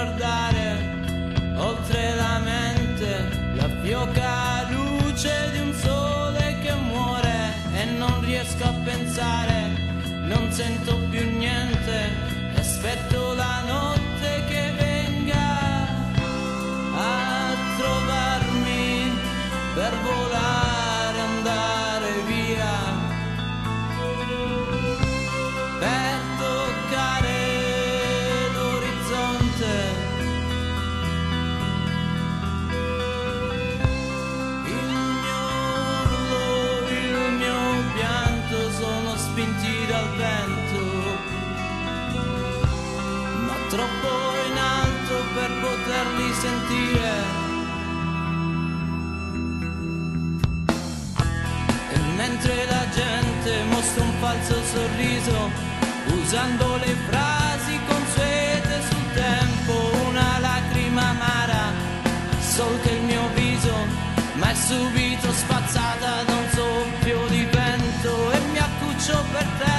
guardare oltre la mente la fioca luce di un sole che muore e non riesco a pensare, non sento più niente, aspetto sentire. E mentre la gente mostra un falso sorriso, usando le frasi consuete sul tempo, una lacrima amara solca il mio viso, ma è subito spazzata da un soffio di vento e mi accuccio per terra